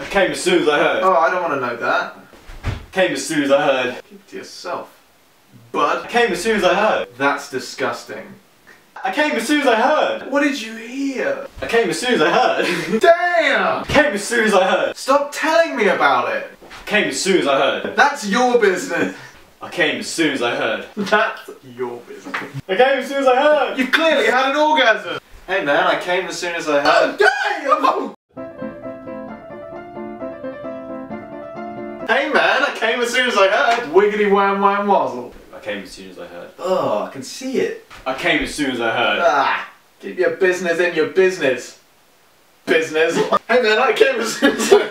I came as soon as I heard. Oh, I don't want to know that. Came as soon as I heard. Keep to yourself. I came as soon as I heard. that's disgusting. I came as soon as I heard. What did you hear? I came as soon as I heard. Damn! came as soon as I heard. Stop telling me about it. Came as soon as I heard. That's your business. I came as soon as I heard. That's your business. I came as soon as I heard. You clearly had an orgasm. Hey man, I came as soon as I Oh, heard. damn! Hey man, I came as soon as I heard. Wiggity wham wham wazzle. I came as soon as I heard. Oh, I can see it. I came as soon as I heard. Ah, keep your business in your business. Business. hey man, I came as soon as I heard.